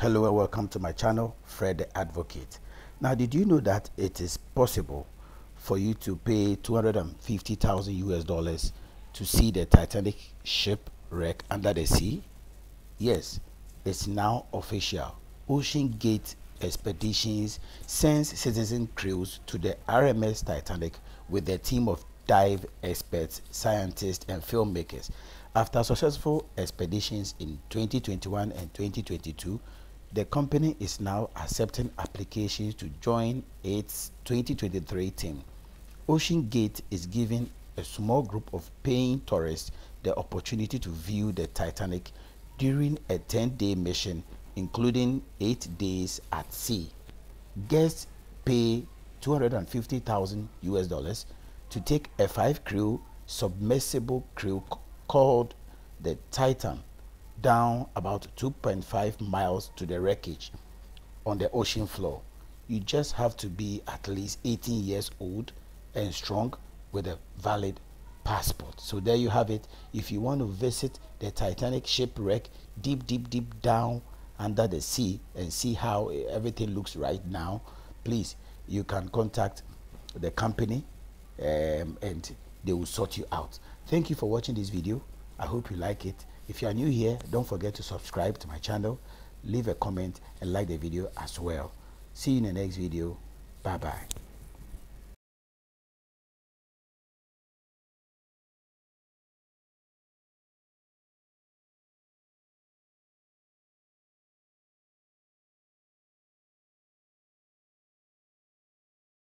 Hello and welcome to my channel, Fred the Advocate. Now, did you know that it is possible for you to pay 250,000 US dollars to see the Titanic shipwreck under the sea? Yes, it's now official. OceanGate Expeditions sends citizen crews to the RMS Titanic with a team of dive experts, scientists, and filmmakers. After successful expeditions in 2021 and 2022, the company is now accepting applications to join its 2023 team. OceanGate is giving a small group of paying tourists the opportunity to view the Titanic during a 10-day mission including 8 days at sea. Guests pay 250,000 US dollars to take a five crew submersible crew called the Titan down about 2.5 miles to the wreckage on the ocean floor. You just have to be at least 18 years old and strong with a valid passport. So there you have it. If you want to visit the Titanic shipwreck deep, deep, deep down under the sea and see how everything looks right now, please, you can contact the company um, and they will sort you out. Thank you for watching this video. I hope you like it. If you are new here, don't forget to subscribe to my channel, leave a comment and like the video as well. See you in the next video. Bye-bye.